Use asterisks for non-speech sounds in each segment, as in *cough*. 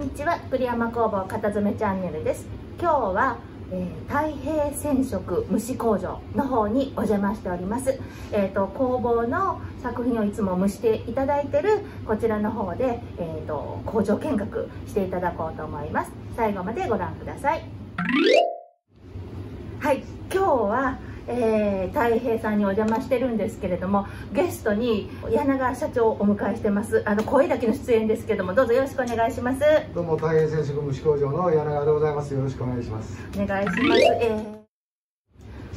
んにちは。栗山工房片詰めチャンネルです。今日は、えー、太平染色虫工場の方にお邪魔しております。えっ、ー、と工房の作品をいつも蒸していただいてるこちらの方でえっ、ー、と工場見学していただこうと思います。最後までご覧ください。はい。今日はえー、太平さんにお邪魔してるんですけれどもゲストに柳川社長をお迎えしてます。あの声だけの出演ですけどもどうぞよろしくお願いします。どうも太平染色虫工場の柳川でございます。よろしくお願いします。お願いします、え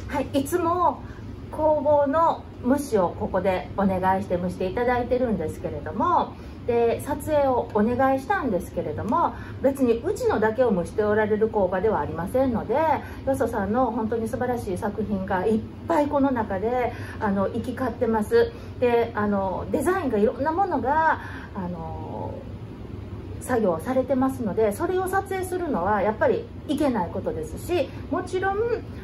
ー、はいいつも工房の虫をここでお願いして蒸していただいてるんですけれどもで撮影をお願いしたんですけれども別にうちのだけを蒸しておられる工場ではありませんのでよそさんの本当に素晴らしい作品がいっぱいこの中であの行き交ってます。であのデザインがいろんなものがあの作業されてますのでそれを撮影するのはやっぱりいけないことですしもちろん、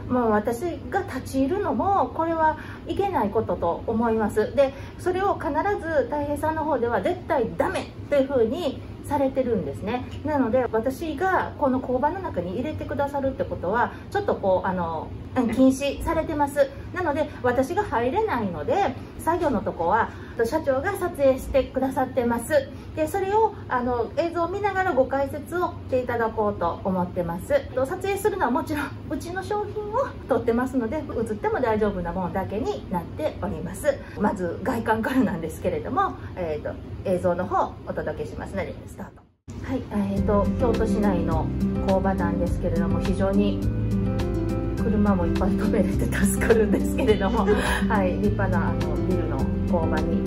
まあ、私が立ち入るのもこれはいけないことと思います。でそれを必ずたい平さんの方では絶対ダメというふうにされてるんですね。なので私がこの工場の中に入れてくださるってことはちょっとこうあの禁止されてます。なので私が入れないので作業のとこは社長が撮影してくださってます。でそれをあの映像を見ながらご解説をしていただこうと思ってます。撮影するのはもちろんうちの商品を撮ってますので映っても大丈夫なものだけになっております。まず外観からなんですけれども、えーと、映像の方お届けします。のでスタート。はい、えーと京都市内の工場なんですけれども非常に車もいっぱい止めれて助かるんですけれども、*laughs* はい、立派なあのビルの工場に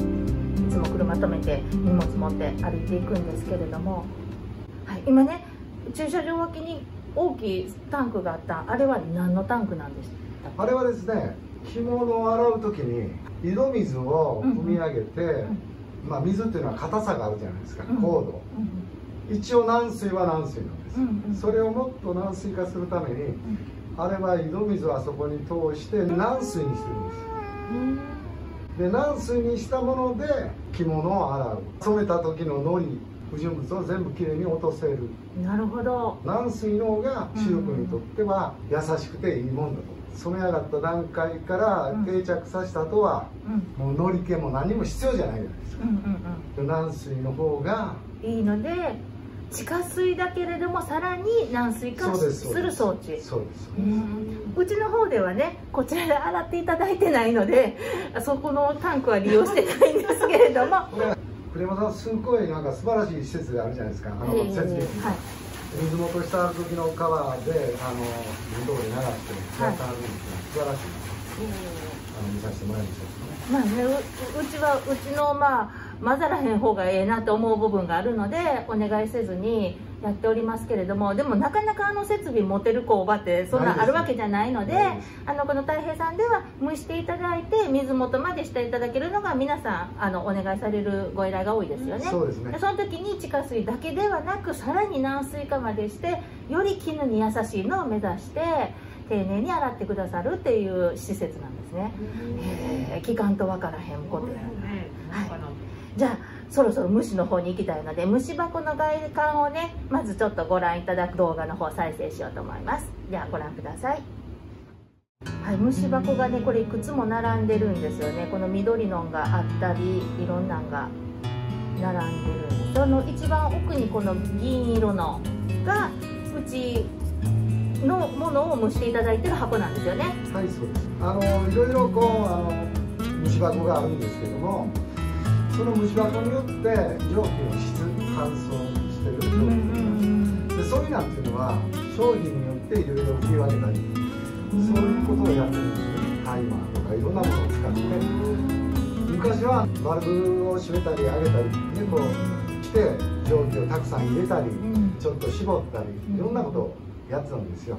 いつも車止めて荷物持って歩いていくんですけれども、はい、今ね駐車場脇に大きいタンクがあった。あれは何のタンクなんですあれはですね着物を洗う時に井戸水を汲み上げて、うんうん、まあ、水っていうのは硬さがあるじゃないですか、うん、高度、一応軟水は軟水なんです、うんうん、それをもっと軟水化するために、あれは井戸水をあそこに通して軟水にしてるんです。で軟水にしたもので着物を洗う。染めた時ののり不純物を全部きれいに落とせる。なるほど。軟水の方がシルクにとっては優しくていいもんだと。染め上がった段階から定着させた後は、もうのり気も何も必要じゃないじゃないですか、うんうん、軟水の方がいいので地下水だけれどもさらに軟水化する装置。そうですうちの方ではねこちらで洗っていただいてないので *laughs* そこのタンクは利用してないんですけれども。栗山さんすごいなんか素晴らしい施設があるじゃないですか。あの設備、はい、水元した時の川であの水道で流してやってはるんですが、はい、素晴らしい、あの見させてもらいました。まあねううちはうちのまあ混ざらへん方がええなと思う部分があるのでお願いせずにやっておりますけれどもでもなかなかあの設備持てる工場ってそんなあるわけじゃないのであのこの太平さんでは蒸していただいて水元までしていただけるのが皆さんあのお願いされるご依頼が多いですよね。そうですね。その時に地下水だけではなくさらに軟水化までしてより絹に優しいのを目指して丁寧に洗ってくださるっていう施設なんですね。えー、期間と分からへんことや、ね、はいじゃあそろそろ虫の方に行きたいので虫箱の外観をねまずちょっとご覧いただく動画の方再生しようと思います。ではご覧ください。はい虫箱がねこれいくつも並んでるんですよね。この緑のがあったりいろんなんが並んでるんですその一番奥にこの銀色のがうちのものを蒸していただいてる箱なんですよね。はいそうです。あのいろいろこうあの虫箱があるんですけどもその虫箱によって蒸気の質乾燥してる蒸気があでそういうなんていうのは商品によっていろいろ振り分けたりそういうことをやってるんですね。タイマーとかいろんなものを使って。昔はバルブを閉めたり上げたりでこうして蒸気をたくさん入れたりちょっと絞ったりいろんなことをやってたんですよ、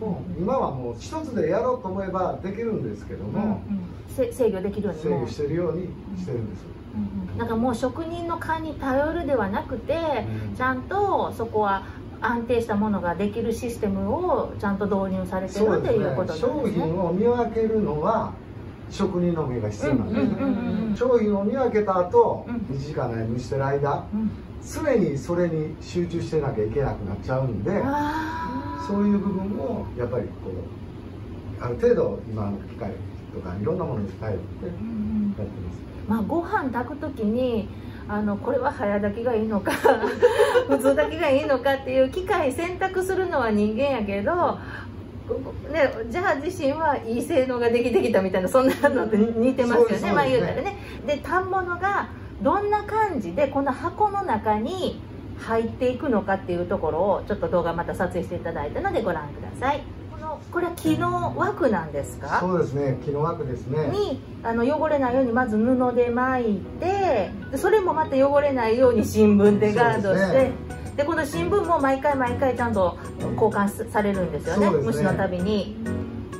もう今はもう一つでやろうと思えばできるんですけども、制御できるように制御してるようにしてるんです、なんかもう職人の勘に頼るではなくて、ちゃんとそこは安定したものができるシステムをちゃんと導入されてるっていうことですね。商品を見分けるのは職人の目が必要なんですね、うんうんうん商品を見分けた後、うん。1時間内蒸してる間うん。常にそれに集中してなきゃいけなくなっちゃうんであそういう部分をやっぱりこうある程度今の機械とかいろんなものに頼ってーうん。やってますまあ、ご飯炊く時にあのこれは早炊きがいいのか *laughs* 普通炊きがいいのかっていう機械選択するのは人間やけど、ね、じゃあ自身はいい性能ができてきたみたいなそんなのと似てますよねそうですまあ言うたらね。で反物がどんな感じでこの箱の中に入っていくのかっていうところをちょっと動画また撮影していただいたのでご覧くださいこのこれは木の枠なんですか？そうですね木の枠ですね。にあの汚れないようにまず布で巻いてでそれもまた汚れないように新聞でガードしてでで,、この新聞も毎回毎回ちゃんと交換されるんですよねね。虫のたびに。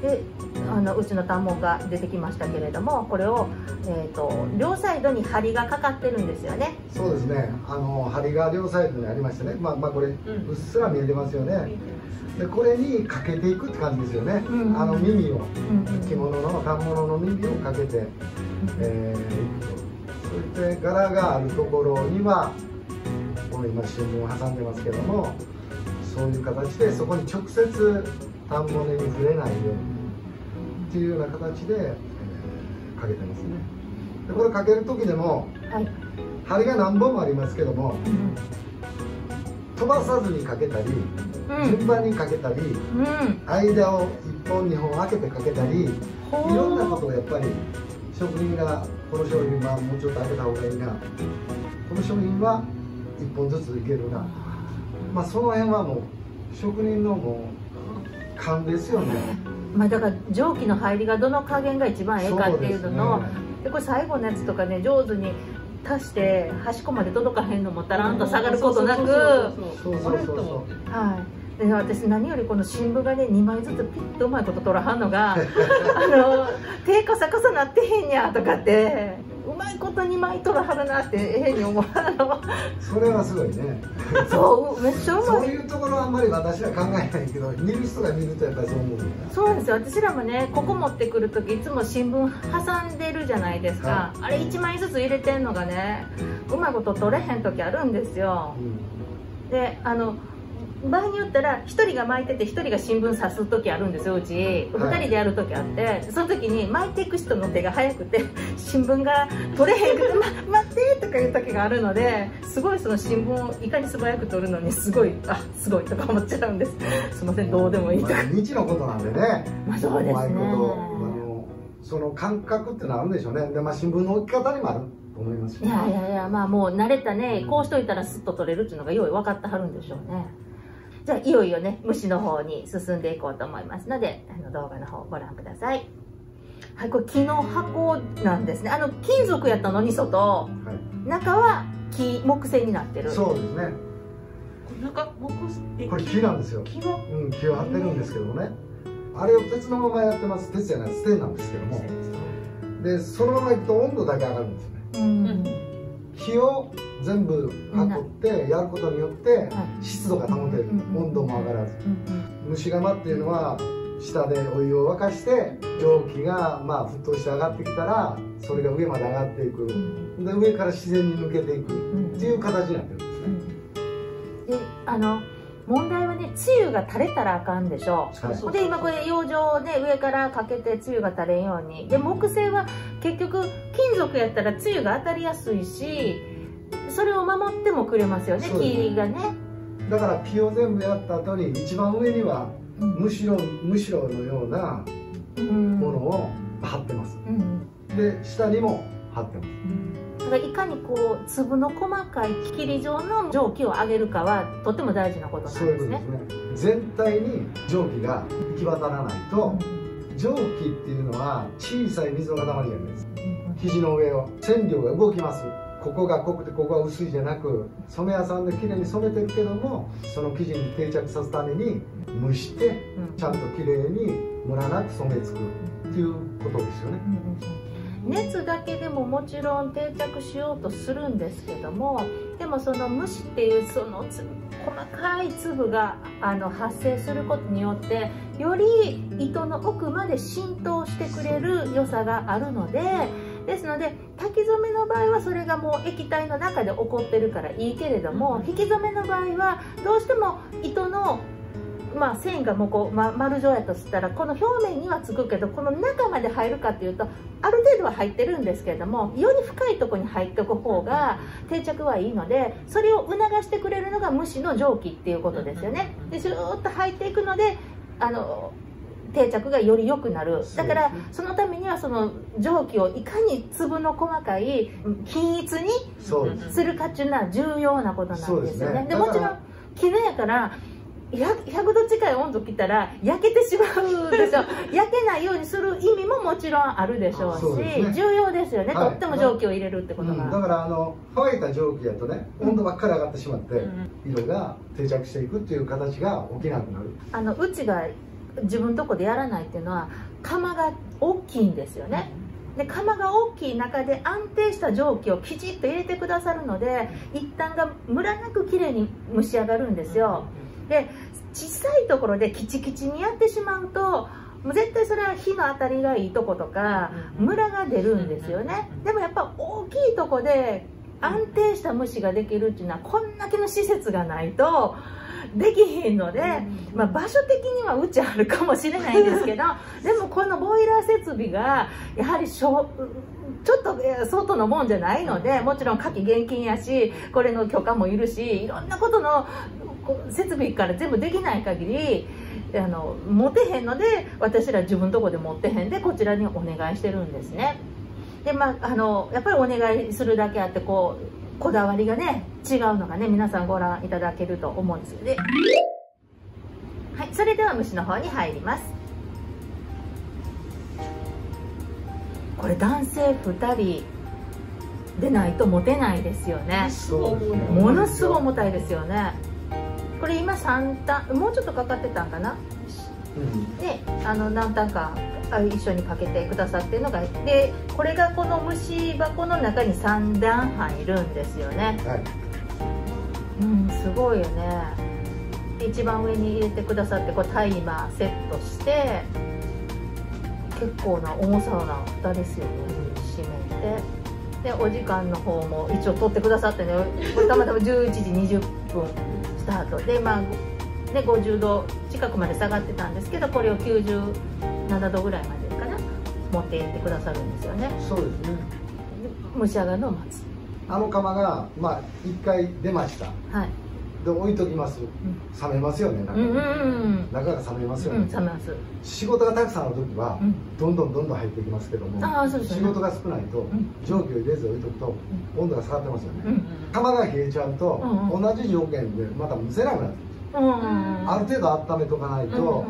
であのうちの反問が出てきましたけれどもこれを、えー、と両サイドに針がかかってるんですよね。そうですね。あの針が両サイドにありましてね。まあまあこれうっすら見えてますよね。でこれにかけていくって感じですよね、うんあの耳をうんうん。着物の反物の耳をかけて、えー、いくと。そして柄があるところにはこの今新聞を挟んでますけどもそういう形でそこに直接反物に触れないようにっていうような形で、えーかけてますね。でこれかける時でもはい、針が何本もありますけどもうん。飛ばさずにかけたりうん。順番にかけたりうん。間を1本2本開けてかけたりいろんなことをやっぱり職人がこの商品はもうちょっと開けた方がいいな。この商品は1本ずついけるな。まあその辺はもう職人のもう勘ですよねまあ、だから蒸気の入りがどの加減が一番ええかっていうののですね。でこれ最後のやつとかね上手に足して端っこまで届かへんのもたらんと下がることなく。そうそうそうそうはいで私何よりこの新聞がね2枚ずつピッとうまいこと取らはんのがあの手カサカサなってへんやとかってうまいこと2枚取らはるなって変に思うあの。それはすごいね。そうめっちゃうまい。そういうところはあんまり私は考えないけど見る人が見るとやっぱりそう思うそうなんですよ。私らもねここ持ってくる時いつも新聞挟んでるじゃないですか、はあれ1枚ずつ入れてんのがねうまいこと取れへん時あるんですよ。うん。であの場合によったら1人が巻いてて1人が新聞刺す時あるんですようち。2人でやる時あってその時に巻いていく人の手が早くて新聞が取れへんくて「*laughs* ま、待って!」とかいう時があるのですごいその新聞をいかに素早く取るのにすごいあすごいとか思っちゃうんです。すいませんどうでもいいとか。毎日のことなんでね。まあそうですね。その感覚っていうのはあるんでしょうね。で、まあ、新聞の置き方にもあると思いますし。いやいやいやまあもう慣れたねこうしといたらスッと取れるっていうのがよい分かってはるんでしょうねじゃあいよいよね虫の方に進んでいこうと思いますのであの動画の方ご覧ください。はいこれ木の箱なんですね。あの金属やったのに外はい。中は木木製になってる。そうですね。なんか木えこれ木なんですよ、木はうん、木を張ってるんですけどもね。あれを鉄のままやってます。鉄じゃないステンなんですけども。でそのままいくと温度だけ上がるんですよね。うん火を全部運ってやることによって湿度が保てる。うん温度も上がらず。うん蒸し釜っていうのは下でお湯を沸かして蒸気がまあ沸騰して上がってきたらそれが上まで上がっていく。うん。で上から自然に抜けていく。うん。っていう形になってるんですね。であの問題はねつゆが垂れたらあかんでしょはいで今これ養生をね上からかけてつゆが垂れんように。で木製は結局金属やったらつゆが当たりやすいしそれを守ってもくれますよね木がね、だから木を全部やった後に一番上にはうん。むしろむしろのようなうん。ものを貼ってます。うん。で下にも貼ってますだからいかにこう粒の細かい霧状の蒸気を上げるかはとても大事なことなんそういうですねことですね。全体に蒸気が行き渡らないと蒸気っていうのは小さい水の塊なんです。生地の上を染料が動きます。ここが濃くてここが薄いじゃなく染め屋さんで綺麗に染めてるけどもその生地に定着させるために蒸してうんちゃんと綺麗にムラなく染めつくっていうことですよね熱だけでももちろん定着しようとするんですけどもでもその虫っていうそのつ細かい粒があの発生することによってより糸の奥まで浸透してくれる良さがあるのでですので炊き染めの場合はそれがもう液体の中で起こってるからいいけれども引き染めの場合はどうしても糸のまあ、繊維がもうこう、ま、丸状やとしたらこの表面にはつくけどこの中まで入るかっていうとある程度は入ってるんですけれどもより深いとこに入っておく方が定着はいいのでそれを促してくれるのが虫の蒸気っていうことですよね。でシューッと入っていくのであの定着がより良くなる。だからそのためにはその蒸気をいかに粒の細かい均一にするかっていうのは重要なことなんですよね。で、ね、もちろん綺麗やから100度近い温度来たら焼けてしまうでしょ。焼けないようにする意味ももちろんあるでしょうし、ね、重要ですよね、はい、とっても蒸気を入れるってことが、うん、だからあの乾いた蒸気やとね温度ばっかり上がってしまって、うん、色が定着していくっていう形が起きなくなる。あのうちが自分のとこでやらないっていうのは釜が大きいんですよね、で釜が大きい中で安定した蒸気をきちっと入れてくださるので一旦がムラなく綺麗に蒸し上がるんですよ、で小さいところでキチキチにやってしまうともう絶対それは火の当たりがいいとことかムラが出るんですよね。でもやっぱ大きいとこで安定した虫ができるっていうのはこんだけの施設がないとできひんので、まあ、場所的にはうちあるかもしれないんですけど *laughs* でもこのボイラー設備がやはりしょちょっと外のもんじゃないのでもちろん火器厳禁やしこれの許可もいるしいろんなことの設備から全部できない限りあの持てへんので私ら自分のとこで持ってへんでこちらにお願いしてるんですね。でまああのやっぱりお願いするだけあってこうこだわりがね違うのがね皆さんご覧いただけると思うんですよね。はいそれでは虫の方に入ります。これ男性2人でないと持てないですよね。ものすごい重たいですよねこれ今3単もうちょっとかかってたんかな、うん、であの何単か一緒にかけてくださってるのがでこれがこの虫箱の中に3段入るんですよね、はい、うんすごいよね。一番上に入れてくださってこれタイマーセットして結構な重さな蓋ですよね。閉めてでお時間の方も一応取ってくださってね。たまたま11時20分スタート。でまあで50度近くまで下がってたんですけどこれを97度ぐらいまでかな。持っていってくださるんですよね。そうですね。蒸し上がるのを待つ。あの釜がまあ1回出ました。はいで置いときます、冷めますよね中,、うんうん、中が冷めますよね、冷めます。仕事がたくさんある時は、どんどんどんどん入ってきますけども、仕事が少ないと、蒸気を入れず置いとくと、温度が下がってますよね、釜が冷えちゃうと、同じ条件でまた蒸せなくなってある程度温めとかないと、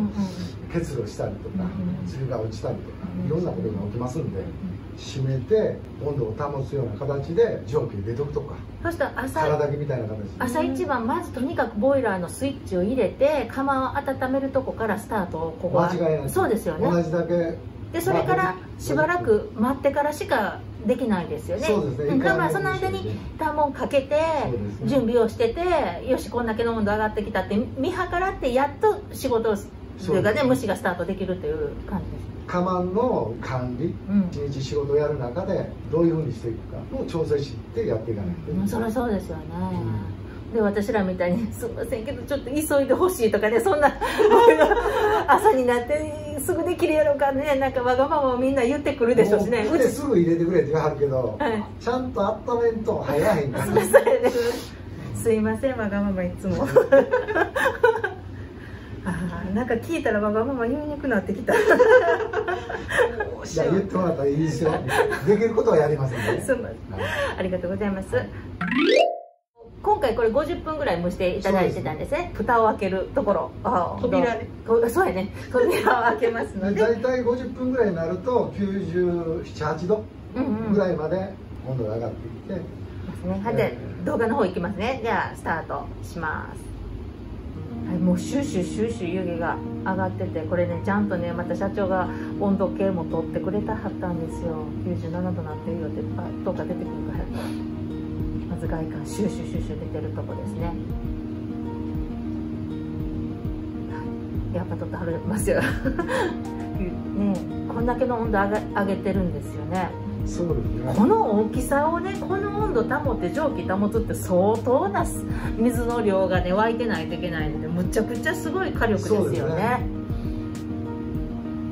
結露したりとか、梅雨が落ちたりとか、いろんなことが起きますんで、閉めて温度を保つような形で蒸気入れとくとか。そしたら朝体みたいな形朝一番まずとにかくボイラーのスイッチを入れて釜を温めるとこからスタートをここは。間違いない。そうですよね。同じだけ。でそれからしばらく待ってからしかできないですよね。そうですね。だからその間にタモンかけて準備をしててよしこんだけの温度上がってきたって見計らってやっと仕事をというかね。虫がスタートできるという感じです。カマンの管理、うん、一日仕事をやる中でどういうふうにしていくかを調整してやっていかないと、うん、そりゃそうですよね、うん、で私らみたいに「すみませんけどちょっと急いでほしい」とかねそんな *laughs* 朝になってすぐできるやろうかねなんかわがままをみんな言ってくるでしょうしね。うちすぐ入れてくれって言わはるけど、はい、ちゃんと温めんと入らへんから。*laughs* すいませんわがままいつも *laughs* なんか聞いたらわがまま言いにくくなってきた。いや言ってもらったらいいですよ。できることはやりますんで、ね、ありがとうございます。今回これ50分ぐらい蒸していただいてたんですね。蓋を開けるところ。扉でそうやね。扉を開けますので。大体50分ぐらいになると978度ぐらいまで温度が上がってきて、うんうん、ますね、で、動画の方いきますね。じゃあスタートしますはい、もうシュシュシュシュ湯気が上がっててこれねちゃんとねまた社長が温度計も取ってくれたはったんですよ。97度なってるよってあどうか出てくるから。まず外観シュシュシュシュ出てるとこですね。やっぱとってはれますよ。*laughs* ねこんだけの温度上げ上げてるんですよね。そうですね。この大きさをねこの温度保って蒸気保つって相当な水の量がね湧いてないといけないのでむちゃくちゃすごい火力ですよね。ね。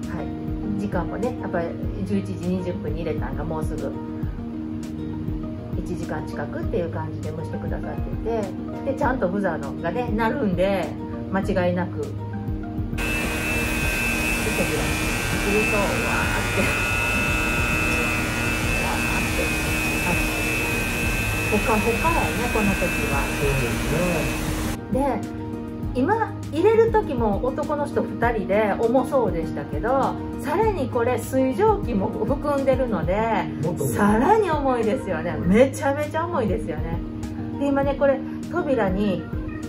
はい。時間もねやっぱり11時20分に入れたんがもうすぐ。1時間近くっていう感じで蒸してくださってて。でちゃんとブザーのがね鳴るんで間違いなく。で扉するとわーってほかほかやねこの時は。そうですねで今入れる時も男の人2人で重そうでしたけどさらにこれ水蒸気も含んでるのでさらに重いですよね。めちゃめちゃ重いですよね。で今ねこれ扉に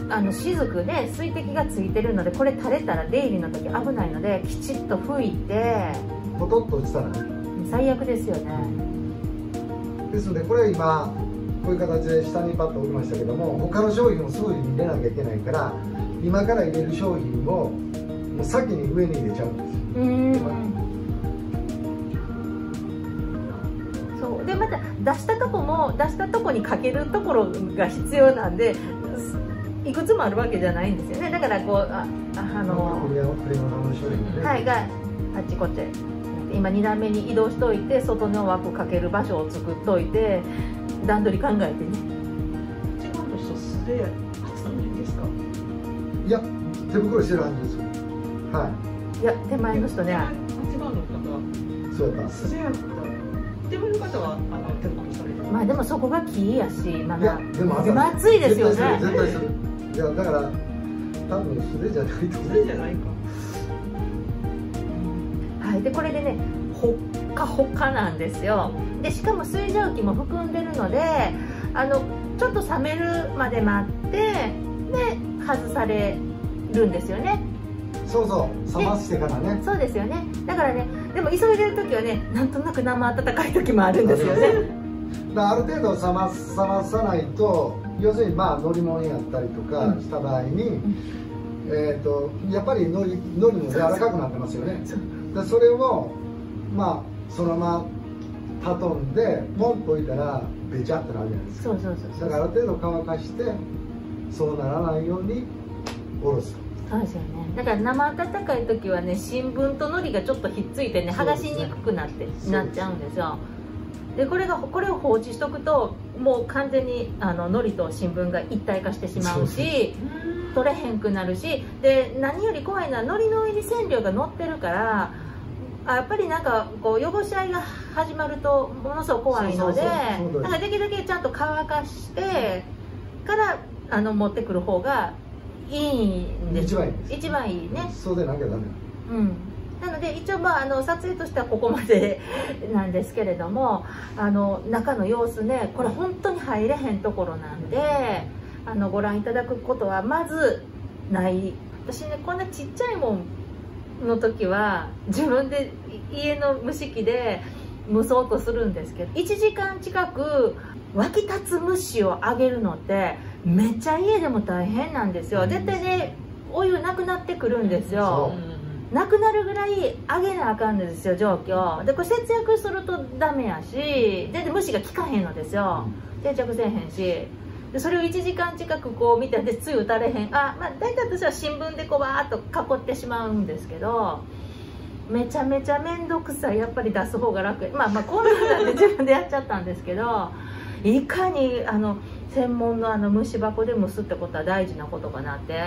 あの雫で水滴がついてるのでこれ垂れたら出入りの時危ないのできちっと拭いてポトッと落ちたらね。最悪ですよね。ですのでこれ今こういう形で下にパッと置きましたけども他の商品をすぐに入れなきゃいけないから今から入れる商品をもう先に上に入れちゃうんですよ。うそう。でまた出したとこも出したとこにかけるところが必要なんですいくつもあるわけじゃないんですよね。だからこうあああのはいがあっちこっち。今2段目に移動しといて外の枠かける場所を作っといて段取り考えてね一番の人素で挟んですか？いや手袋してるはずですよ。はい。や手前の人ね。一番の方。いそうやった。素手やった手前の方はあの手袋されてる。まあでもそこがキーやしまだでもでも暑いですよね。絶対する絶対するいやだから多分素手じゃないと思素手じゃないか。はい、でこれでねほっかほかなんですよ。でしかも水蒸気も含んでるのであのちょっと冷めるまで待ってで外されるんですよね。うそうそう冷ましてからね。そうですよね。だからねでも急いでる時はねなんとなく生温かい時もあるんですよね。*laughs* ある程度冷ま冷まさないと要するにまあ乗り物やったりとかうん。した場合に、えー、とやっぱりのりのりも柔らかくなってますよね。そう。でそれをまあそのまま畳んでポンと置いたらべちゃってなるじゃないですか。そうそうそうだからある程度乾かしてそうならないようにおろす。そうですよね。だから生温かい時はね新聞と海苔がちょっとひっついてね剥がしにくくなって、す。ねなっちゃうんですよ。でこれがこれを放置しとくともう完全にあの海苔と新聞が一体化してしまうし取れへんくなるしで何より怖いのは海苔の上に染料が乗ってるからあやっぱりなんかこう汚し合いが始まるとものすごく怖いのでからできるだけちゃんと乾かしてからあの持ってくる方がいいんです。一番いいです。一番いいね。そうでなきゃダメうん。なので一応まああの撮影としてはここまで *laughs* なんですけれどもあの中の様子ねこれ本当に入れへんところなんであのご覧いただくことはまずない。私ねこんなちっちゃいもんの時は自分で家の蒸し器で蒸そうとするんですけど1時間近く沸き立つ蒸しを揚げるのってめっちゃ家でも大変なんですよ。絶対ねお湯なくなってくるんですよ。そなくなるぐらい上げなあかんのですよ蒸気をでこれ節約するとダメやしでで虫が効かへんのですよ。定着せえへんしでそれを1時間近くこう見てでつゆ打たれへん。あまあ大体私は新聞でこうバーッと囲ってしまうんですけどめちゃめちゃ面倒くさい。やっぱり出す方が楽まあまあこんなんで自分でやっちゃったんですけどいかにあの専門のあの虫箱で蒸すってことは大事なことかなって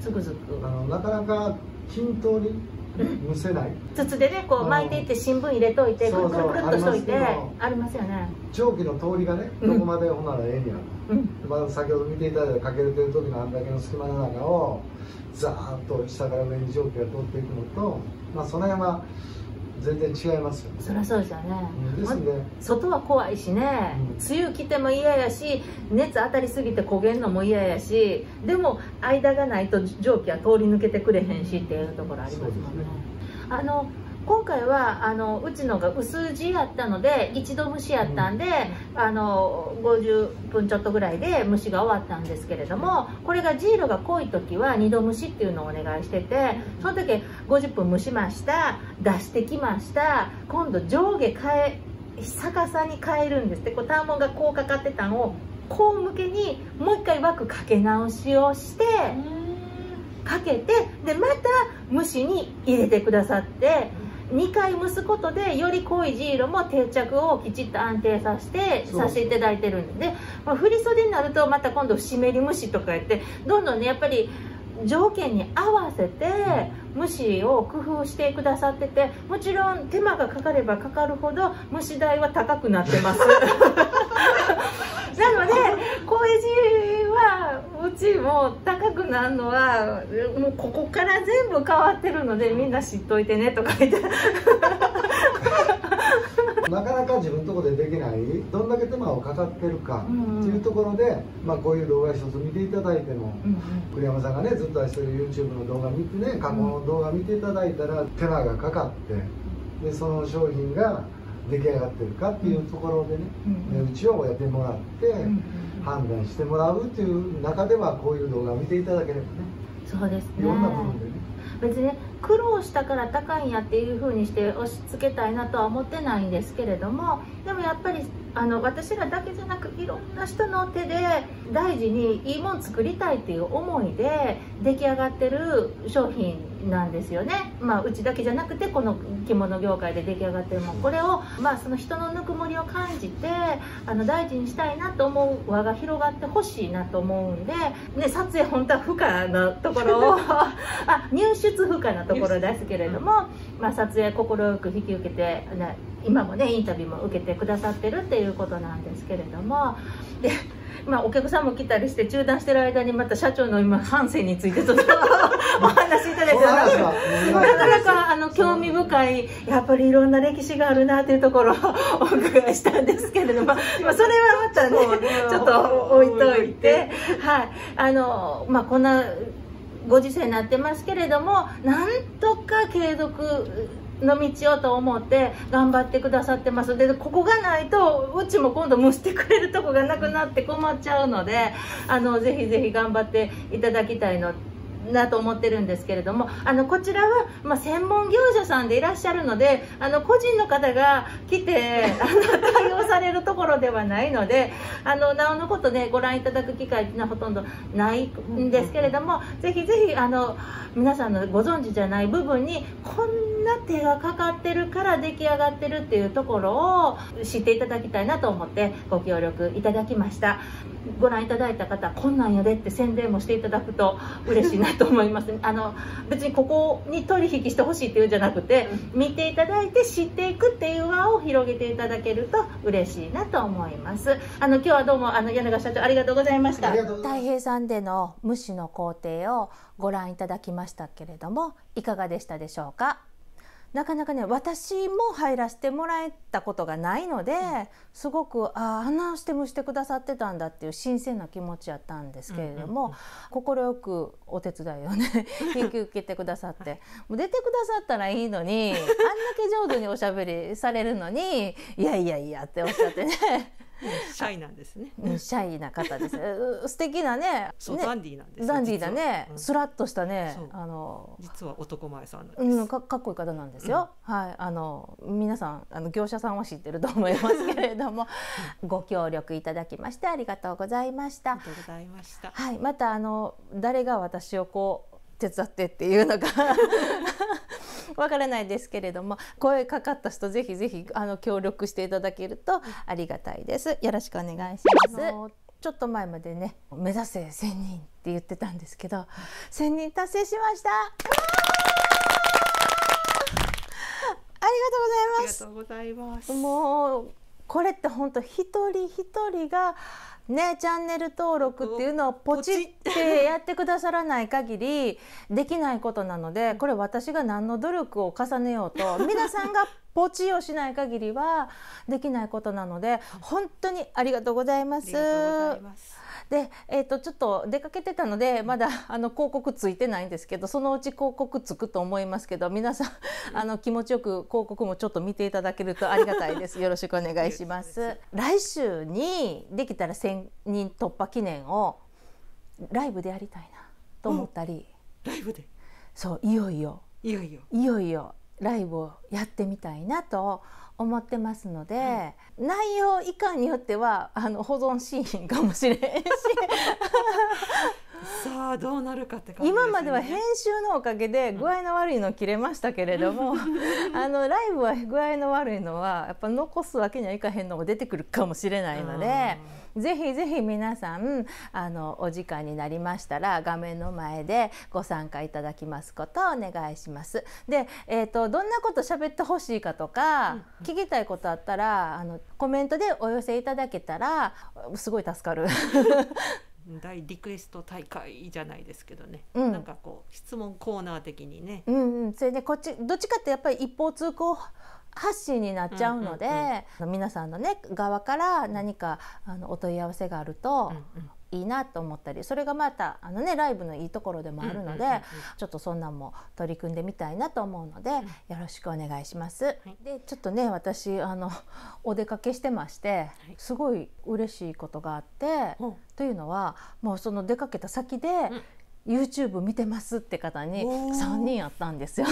つくづく。あのなかなか均等に蒸せない筒でねこう巻いていって新聞入れといてくるくるくるっとしといてありますよね。蒸気の通りがねうん。どこまでほんならええんや。うん。まず先ほど見ていただいたかけれてる時のあんだけの隙間の中をザーッと下から上に蒸気が通っていくのとまあその辺は全然違いますよね。そりゃそうですよね。うんです外は怖いしね。うん。梅雨来ても嫌やし熱当たりすぎて焦げんのも嫌やしでも間がないと蒸気は通り抜けてくれへんしっていうところありますもんね。ね。あの今回はあのうちのが薄地やったので一度蒸しやったんで、あの50分ちょっとぐらいで蒸しが終わったんですけれどもこれがジーロが濃い時は2度蒸しっていうのをお願いしててその時50分蒸しました出してきました今度上下変え逆さに変えるんですって。こうターモンがこうかかってたのをこう向けにもう一回枠かけ直しをしてかけてでまた蒸しに入れてくださって2回蒸すことでより濃いジーロも定着をきちっと安定させてさせていただいてるんで、まあ、振り袖になるとまた今度湿り蒸しとかやってどんどんねやっぱり条件に合わせて蒸しを工夫してくださっててもちろん手間がかかればかかるほど蒸し代は高くなってます *laughs* なので恋路はうちも高くなるのはもうここから全部変わってるのでみんな知っといてねとか言って。*laughs* なかなか自分のところでできないどんだけ手間をかかってるかうん。っていうところで、まあ、こういう動画一つ見ていただいてもうん栗山さんがねずっと愛してる YouTube の動画見てね過去の動画見ていただいたら手間がかかってでその商品が出来上がってるかっていうところでねうちをやってもらってうん判断してもらうっていう中ではこういう動画を見ていただければね。そうですね。いろんな部分でね。別にね苦労したから高いんやっていう風にして押し付けたいなとは思ってないんですけれどもでもやっぱりあの私らだけじゃなくいろんな人の手で大事にいいもん作りたいっていう思いで出来上がってる商品なんですよね、まあ、うちだけじゃなくてこの着物業界で出来上がってるもん。これを、まあ、その人のぬくもりを感じてあの大事にしたいなと思う輪が広がってほしいなと思うんで、ね、撮影本当は不可なところを *laughs* あ入出不可なところですけれども、まあ、撮影快く引き受けて、ね、今もねインタビューも受けてくださってるっていうことなんですけれどもで、まあ、お客さんも来たりして中断してる間にまた社長の今反省についてちょっとお話しいただいてなかなかあの興味深いやっぱりいろんな歴史があるなというところをお伺いしたんですけれども、まあ、それはまたねちょっと置いといて。はい。あのまあこんなご時世になってますけれどもなんとか継続の道をと思って頑張ってくださってます。でここがないとうちも今度蒸してくれるとこがなくなって困っちゃうのであのぜひぜひ頑張っていただきたいの。なと思ってるんですけれどもあのこちらは、まあ、専門業者さんでいらっしゃるのであの個人の方が来てあの対応されるところではないのであのなおのことねご覧いただく機会っていうのはほとんどないんですけれどもぜひぜひあの皆さんのご存知じゃない部分にこんな手がかかってるから出来上がってるっていうところを知っていただきたいなと思ってご協力いただきました。ご覧いただいた方こんなんやでって宣伝もしていただくと嬉しいなと思います。あの別にここに取引してほしいっていうんじゃなくて見ていただいて知っていくっていう輪を広げていただけると嬉しいなと思います。あの今日はどうもあの柳川社長ありがとうございました。太平さんでの蒸しの工程をご覧いただきましたけれどもいかがでしたでしょうか？なかなかね私も入らせてもらえたことがないのですごくあああんなして蒸してくださってたんだっていう新鮮な気持ちやったんですけれども快くお手伝いをね *laughs* 引き受けてくださって。もう出てくださったらいいのに *laughs* あんだけ上手におしゃべりされるのにいやいやいやっておっしゃってねシャイなんですね。うんシャイな方ですう *laughs* 素敵なねそう、ねダンディーなんですよ。ダンディーだね、うん。スラッとしたねあの実は男前さんなんです。うん、かかっこいい方なんですよ、はいあの皆さんあの業者さんは知ってると思いますけれどもご協力いただきましてありがとうございました。ありがとうございました。はいまたあの誰が私をこう手伝ってっていうのかわからないですけれども声かかった人ぜひぜひあの協力していただけるとありがたいです。よろしくお願いします。ちょっと前までね目指せ1000人って言ってたんですけど1000人達成しました。ありがとうございます。ありがとうございます。もうこれって本当一人一人がねチャンネル登録っていうのをポチってやってくださらない限りできないことなのでこれ私が何の努力を重ねようと *laughs* 皆さんがポチをしない限りはできないことなので本当にありがとうございます。で、えー、とちょっと出かけてたのでまだあの広告ついてないんですけどそのうち広告つくと思いますけど皆さんあの気持ちよく広告もちょっと見ていただけるとありがたいです。*laughs* よろしくお願いします。来週にできたら1000人突破記念をライブでやりたいなと思ったり、ライブで？そういよいよ。いよいよ。いよいよライブをやってみたいなと思ってますので、内容いかんによってはあの保存しひんかもしれんしどうなるかって感じ今までは編集のおかげで具合の悪いの切れましたけれども、*laughs* あのライブは具合の悪いのはやっぱ残すわけにはいかへんのが出てくるかもしれないので。ぜひぜひ皆さんあのお時間になりましたら画面の前でご参加いただきますことをお願いします。で、えーと、どんなこと喋ってほしいかとか、聞きたいことあったらあのコメントでお寄せいただけたらすごい助かる。大リクエスト大会じゃないですけどね、うん、なんかこう質問コーナー的にね。うんうん、それでこっちどっちかってやっぱり一方通行発信になっちゃうので、うんうんうん、皆さんのね側から何かあのお問い合わせがあると、いいなと思ったりそれがまたあのねライブのいいところでもあるので、ちょっとそんなんも取り組んでみたいなと思うので、よろしくお願いします。はい、でちょっとね私あのお出かけしてましてすごい嬉しいことがあって、というのはもうその出かけた先で、YouTube 見てますって方に3人あったんですよ。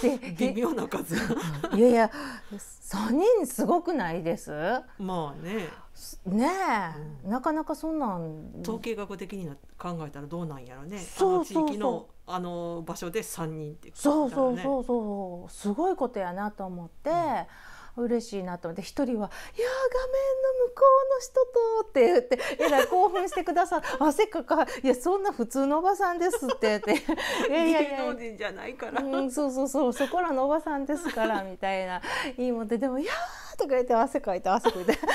で微妙な数。いやいや3人すごくないです？まあね。ねえ、うん、なかなかそんなん。統計学的に考えたらどうなんやろね。そうそう地域のあの場所で3人って、ね、そうそうそうそう。すごいことやなと思って。うん嬉しいなと思って一人は「いや画面の向こうの人と」って言ってえらい興奮してくださって「*laughs* あせっかくいやそんな普通のおばさんです」って言って「*laughs* いやいやいや。芸じゃないから、うん、そうそうそうそこらのおばさんですから」みたいな言いもってでも「いやとか言って汗かいて汗かいて。*laughs*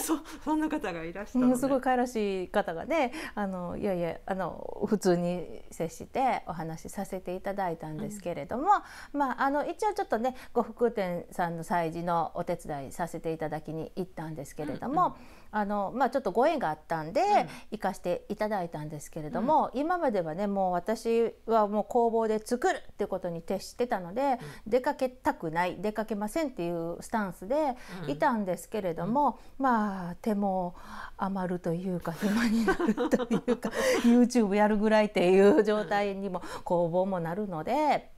そそんな方がいらした、ね、すごい可愛らしい方がねあのいやいやあの普通に接してお話しさせていただいたんですけれども、うん、まああの一応ちょっとね呉服店さんの催事のお手伝いさせていただきに行ったんですけれども。うんうんあのまあ、ちょっとご縁があったんで、行かしていただいたんですけれども、うん、今まではねもう私はもう工房で作るっていうことに徹してたので、うん、出かけたくない出かけませんっていうスタンスでいたんですけれども、うん、まあ手も余るというか暇になるというか *laughs* YouTube やるぐらいっていう状態にも工房もなるので。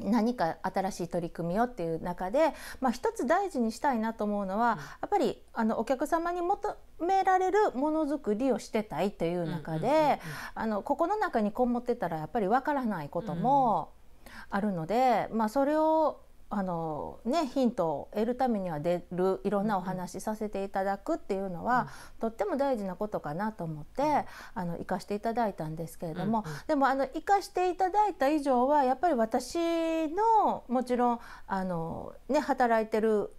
何か新しい取り組みをっていう中で、まあ、一つ大事にしたいなと思うのは、やっぱりあのお客様に求められるものづくりをしてたいという中で、あのここの中にこもってたらやっぱりわからないこともあるので、まあ、それをあのね、ヒントを得るためには出るいろんなお話させていただくっていうのは、うん、とっても大事なことかなと思って、うん、あの生かしていただいたんですけれども、でもあの生かしていただいた以上はやっぱり私のもちろんあの、ね、働いてる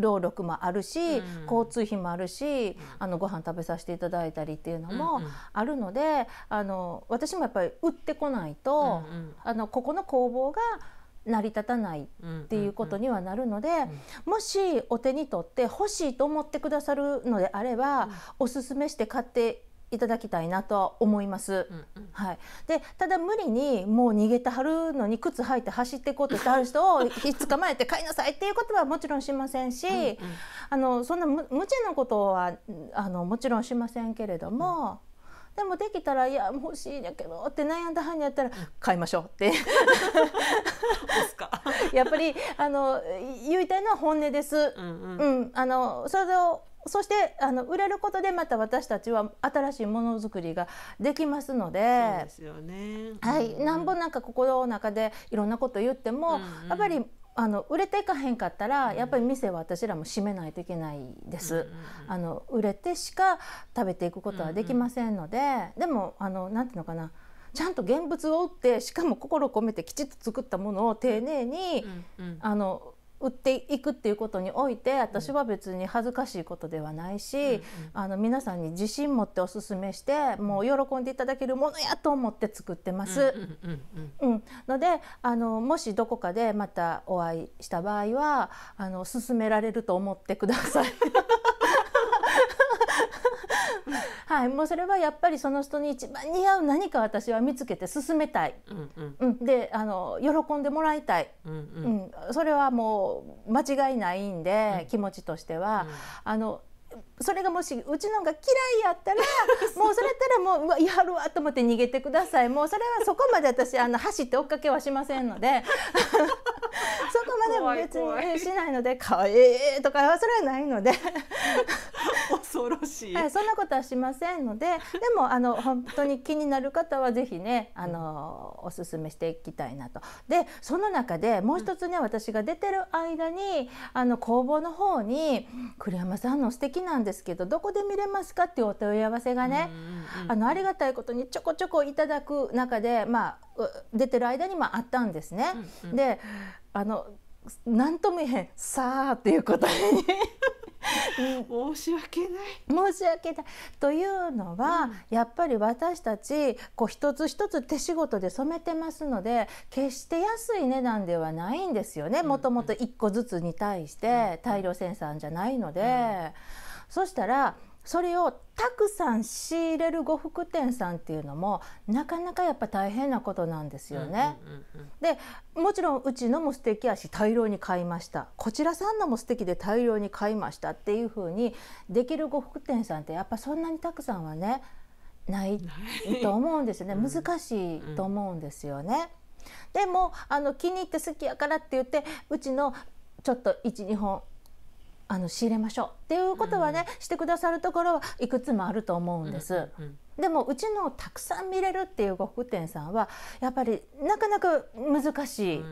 労力もあるし、うん、交通費もあるし、うん、あのご飯食べさせていただいたりっていうのもあるので、うんうん、あの私もやっぱり売ってこないと、うんうん、あのここの工房が成り立たないっていうことにはなるので、もしお手に取って欲しいと思ってくださるのであれば、おすすめして買っていただきたいなと思います。うんうん、はい。で、ただ無理にもう逃げてはるのに靴履いて走っていこうとしてある人を *laughs* いつかまえて買いなさいっていうことはもちろんしませんし、うんうん、あのそんな無無茶なことはあのもちろんしませんけれども。うんでもできたらいや欲しいんやけどって悩んだはんやったら買いましょうって。やっぱりあの言いたいのは本音です。うん、うん、あのそれをそしてあの売れることでまた私たちは新しいものづくりができますので。そうですよね、はい、なんぼなんか心の中でいろんなこと言っても、うんうん、やっぱりあの売れていかへんかったら、やっぱり店は私らも閉めないといけないです。あの売れてしか食べていくことはできませんので、でもあのなんていうのかな。ちゃんと現物を売ってしかも心を込めてきちっと作ったものを丁寧に、あの売っていくっていうことにおいて私は別に恥ずかしいことではないし、うんうん、あの皆さんに自信持っておすすめしてもう喜んでいただけるものやと思って作ってます。うん、のであのもしどこかでまたお会いした場合はあの勧められると思ってください。*laughs* *laughs* はい、もうそれはやっぱりその人に一番似合う何か私は見つけて進めたい、うんうん、であの喜んでもらいたい、うん、うん。うん、それはもう間違いないんで、うん、気持ちとしては、あのそれがもしうちのが嫌いやったら *laughs* もうそれやったらもううわやるわと思って逃げてください。もうそれはそこまで私あの走って追っかけはしませんので。*laughs* そこまで別にしないので「かわいい」とかそれはないので。恐ろしい、はい、そんなことはしませんので。でもあの本当に気になる方はぜひねあのおすすめしていきたいなと。でその中でもう一つね、私が出てる間にあの工房の方に「栗山さんの素敵なんですけどどこで見れますか?」っていうお問い合わせがね、あのありがたいことにちょこちょこいただく中でまあ出てる間にもあったんですね。うんうん、であの何とも言えへん「さあ」っていう答えに。申し訳ない。申し訳ない。というのは、うん、やっぱり私たちこう一つ一つ手仕事で染めてますので決して安い値段ではないんですよね。もともと1個ずつに対して大量生産じゃないので、うん、そしたらそれをたくさん仕入れる呉服店さんっていうのもなかなかやっぱ大変なことなんですよね。でもちろんうちのも素敵やし大量に買いました。こちらさんのも素敵で大量に買いましたっていうふうにできる呉服店さんってやっぱそんなにたくさんはねないと思うんですよね。*laughs* 難しいと思うんですよね。でもあの気に入って好きやからって言ってうちのちょっと12本あの仕入れましょうっていうことはね、うん、してくださるところはいくつもあると思うんです。でもうちのたくさん見れるっていう呉服店さんはやっぱりなかなか難しい。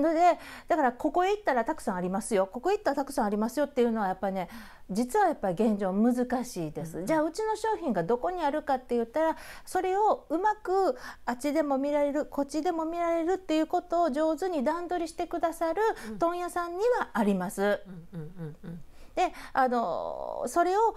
のでだからここへ行ったらたくさんありますよ。ここへ行ったらたくさんありますよっていうのはやっぱりね実はやっぱり現状難しいです、うん、じゃあうちの商品がどこにあるかって言ったらそれをうまくあっちでも見られるこっちでも見られるっていうことを上手に段取りしてくださる問屋さんにはあります。であのそれを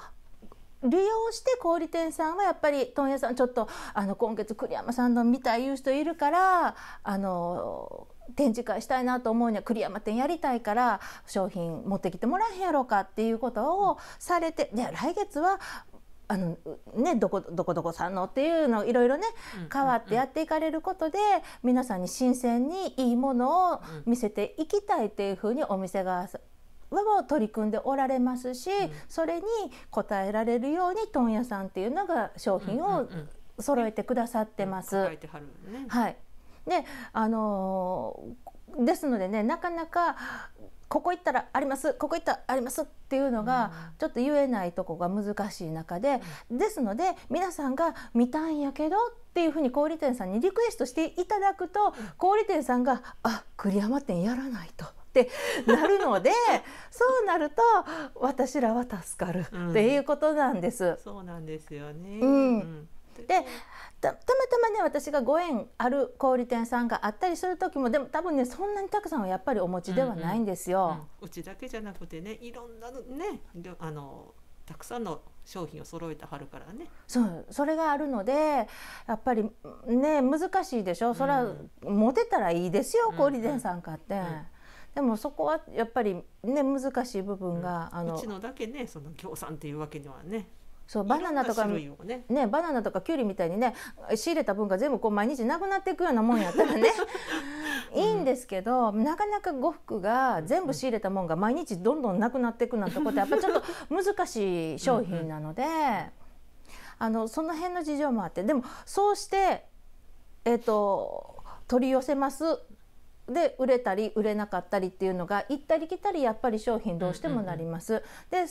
利用して小売店さんはやっぱり問屋さんちょっとあの今月栗山さんの見たいいう人いるからあの展示会したいなと思うには栗山店やりたいから商品持ってきてもらえへんやろうかっていうことをされて、じゃ来月はあのね、どこどこどこさんのっていうのをいろいろね変わってやっていかれることで、皆さんに新鮮にいいものを見せていきたいっていうふうにお店側は取り組んでおられますし、それに応えられるように問屋さんっていうのが商品を揃えてくださってます。はいであのですのでねなかなかここ行ったらありますここ行ったらありますっていうのがちょっと言えないとこが難しい中で、ですので皆さんが見たんやけどっていうふうに小売店さんにリクエストしていただくと小売店さんが「あ栗山店やらないと」って *laughs* なるのでそうなると私らは助かるっていうことなんです。うん、そうなんですよね、うん、でたまたまね私がご縁ある小売店さんがあったりする時もでも多分ねそんなにたくさんはやっぱりお持ちではないんですよ。うんうんうちだけじゃなくてねいろんなねあのたくさんの商品を揃えてはるからね。そうそれがあるのでやっぱりね難しいでしょ。それは、持てたらいいですよ小売店さんかって。でもそこはやっぱりね難しい部分が、あの。うちのだけねその協賛っていうわけにはねそうバナナとかね、ね、バナナとかきゅうりみたいにね仕入れた分が全部こう毎日なくなっていくようなもんやったらね。*laughs* いいんですけど、うん、なかなか呉服が全部仕入れたもんが毎日どんどんなくなっていくなんてことはやっぱちょっと難しい商品なのであのその辺の事情もあってでもそうしてえっ、ー、と取り寄せます。で売れたり売れなかったりっていうのが行ったり来たりやっぱり商品どうしてもなります。で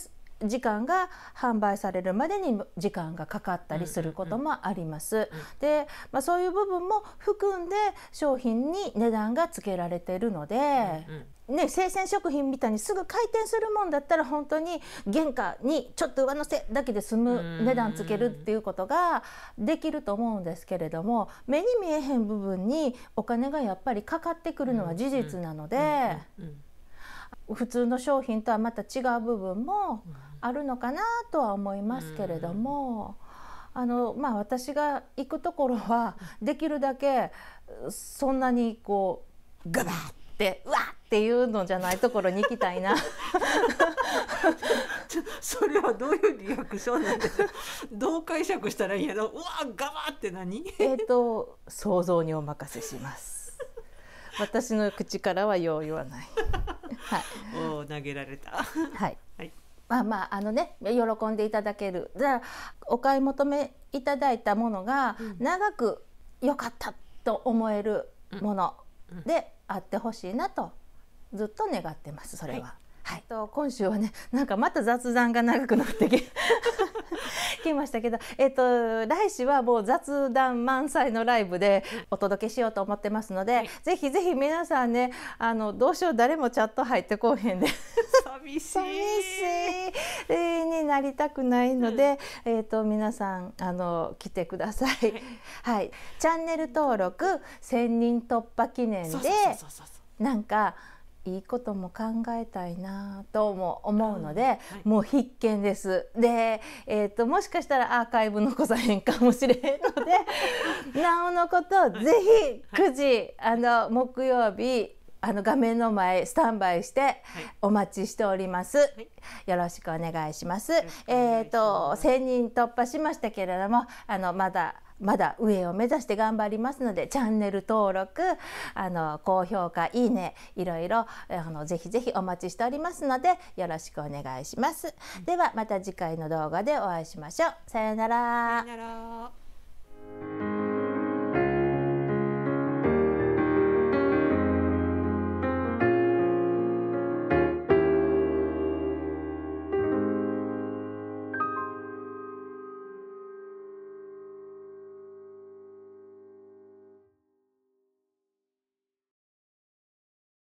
時間が販売されるまでに時間がかかったりすることもあります。で、まあ、そういう部分も含んで商品に値段がつけられているので、ね、生鮮食品みたいにすぐ回転するもんだったら本当に原価にちょっと上乗せだけで済む値段つけるっていうことができると思うんですけれども目に見えへん部分にお金がやっぱりかかってくるのは事実なので。普通の商品とはまた違う部分もあるのかなとは思いますけれども、あのまあ、私が行くところはできるだけそんなにこうガバッてうわってっていうのじゃないところに行きたいな。*laughs* それはどういうリアクションなんですかどう解釈したらいいやろ。うわガバって何？えっと想像にお任せします私の口からはよう言わない。はい。お投げられた。はい、はい。まあまああのね喜んでいただける。じゃあお買い求めいただいたものが長く良かったと思えるものであってほしいなとずっと願ってますそれは。はいはい、と今週はねなんかまた雑談が長くなってき *laughs* きましたけど、えっと、来週はもう雑談満載のライブでお届けしようと思ってますので、はい、ぜひぜひ皆さんねあのどうしよう誰もチャット入ってこうへんで。寂しい。寂しい。になりたくないので、うん、えっと皆さんあの来てください。はい、はい、チャンネル登録1000人突破記念でなんか。いいことも考えたいなとも思うので、はい、もう必見です。で、えーと、もしかしたらアーカイブ残さへんかもしれんので *laughs* なおのことぜひ9時、はい、あの木曜日あの画面の前スタンバイしてお待ちしております。はい、よろしくお願いします。えっ、ー、と1000人突破しましたけれども、あのまだまだ上を目指して頑張りますのでチャンネル登録あの高評価いいねいろいろあのぜひぜひお待ちしておりますのでよろしくお願いします。ではまた次回の動画でお会いしましょう。さようなら。さよなら